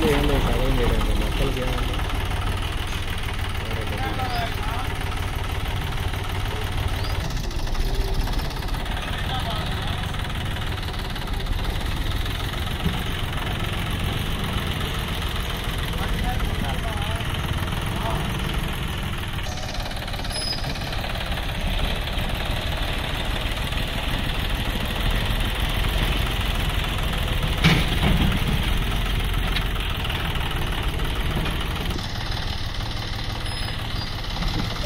没有，没有，没有，没有，没有。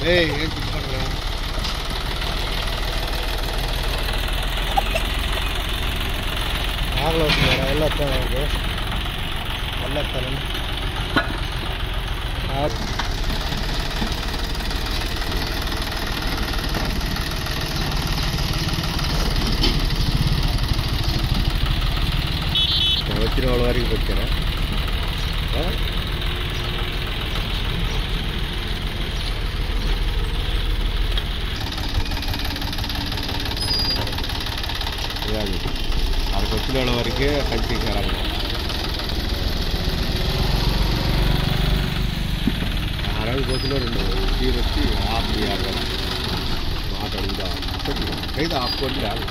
ஏய் ஏன் குக் பண்ணுற ஆகல வச்சுக்கோடா எல்லாத்தான் ஆகுது எல்லாத்தரம் வச்சிருவோம் வரைக்கும் வச்சுக்கிறேன் అక్కడికి వచ్చిన వాళ్ళ వరకే కనిపించారన్న ఆ రోజు బస్సులో రెండు తీరు వచ్చి ఆఫ్ చేయాలి కదా మాట్లాడుదా అయితే ఆపుకొని రాదు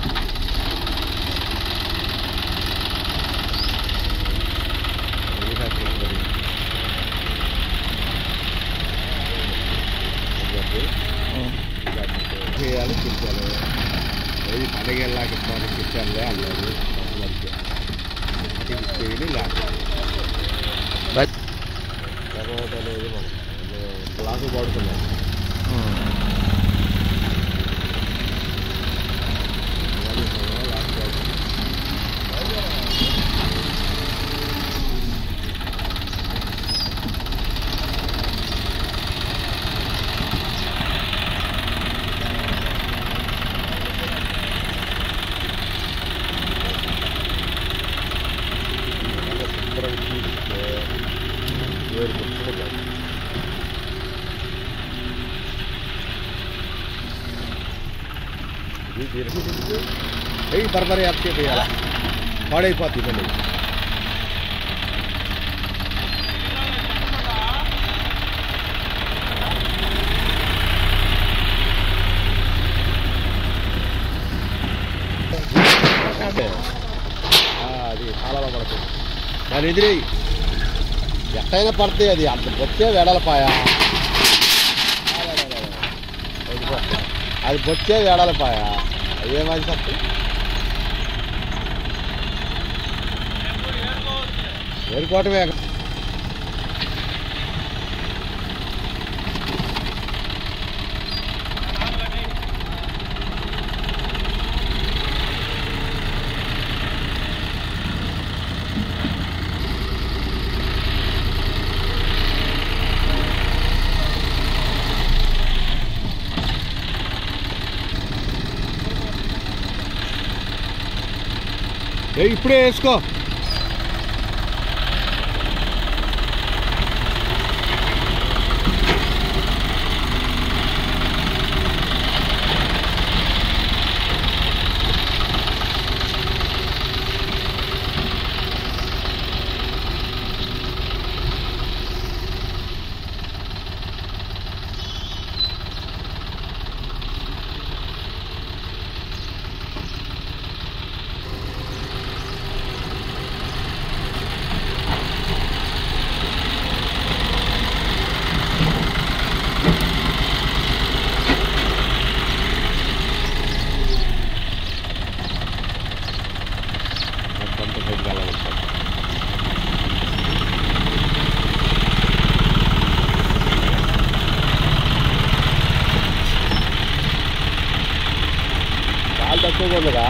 చేయాలి తిప్పాలి ఏది పండగ వెళ్ళాక ఇస్తాను తిప్పాలే అన్నారు వరకు ഇതില്ല ഗ്ലാസ് പാടുത്തുണ്ടോ లేకపోతే లేదు మనం క్లాసు పడుతున్నాం ఏయ్ బర్బరి యాప్ చేయాలి పాడైపోతుంది మళ్ళీ అది చాలా పడుతుంది దాని ఎదిరి ఎట్టయినా పడితే అది అంత బొచ్చే వెడలపాయ అది బొచ్చే వెడలపాయ ये हमारी शक्ति एयरपोर्ट में Vem fresco! को लगा